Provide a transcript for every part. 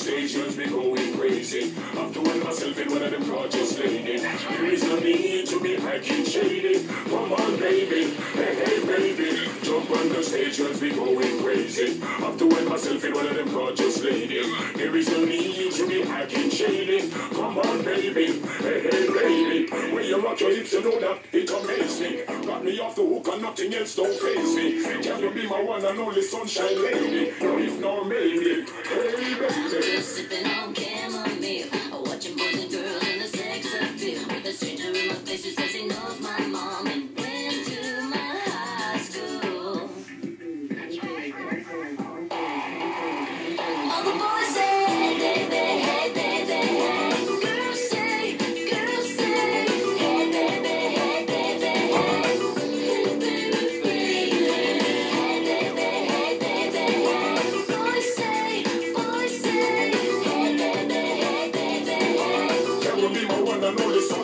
stations be going crazy. I'm doing myself in one of them gorgeous ladies. There is no need to be hacking shady. Come on, baby. Hey, hey, baby. Jump on the stations be going crazy. I'm doing myself in one of them gorgeous ladies. There is no need to be hacking shady. Come on, baby. Hey, hey, baby you your lips, you know that it amazes me. Got me off the hook and nothing else don't face me. Can you be my one and only sunshine lady? No, if not, maybe. Hey, baby. Sipping on chamomile,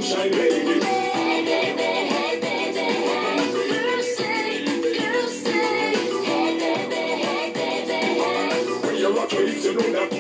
Hey baby. Hey baby, hey Hey baby, hey baby, hey. You know that.